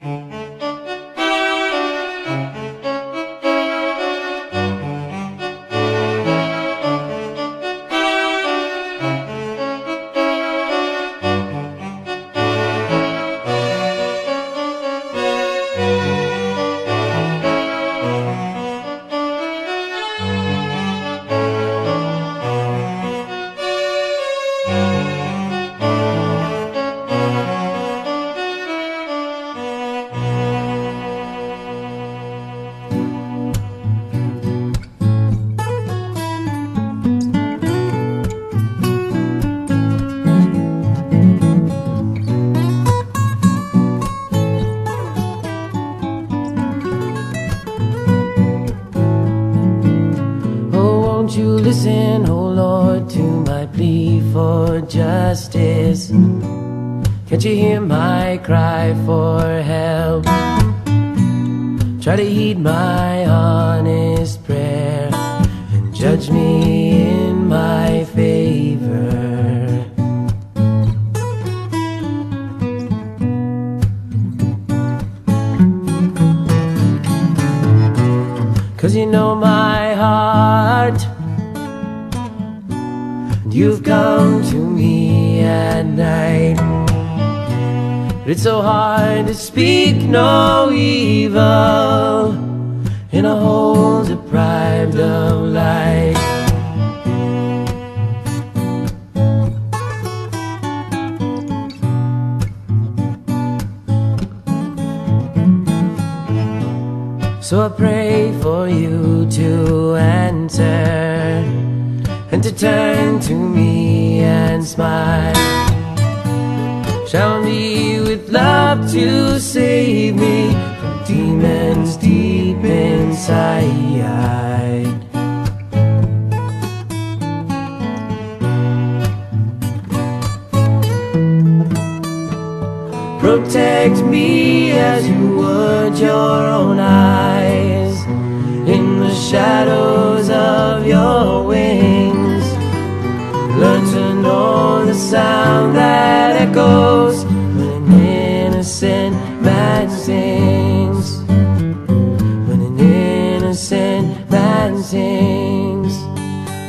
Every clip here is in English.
Oh, listen, oh Lord, to my plea for justice? Can't you hear my cry for help? Try to heed my honest prayer and judge me in my favor. Cause you know my heart. You've come to me at night. But it's so hard to speak no evil in a hole deprived of light. So I pray for you to answer and to turn to me and smile. Shower me with love to save me from demons deep inside. Protect me as you would your own eyes in the shadows that echoes when an innocent man sings. When an innocent man sings.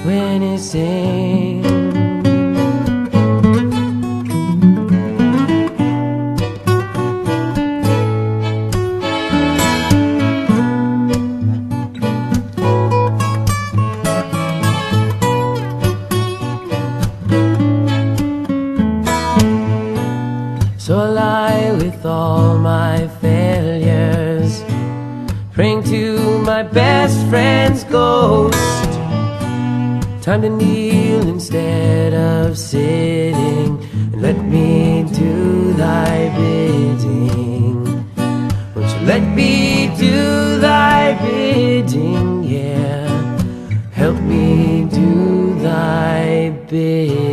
When he sings. Best friend's ghost. Time to kneel instead of sitting, let me do thy bidding. Won't you let me do thy bidding, yeah? Help me do thy bidding.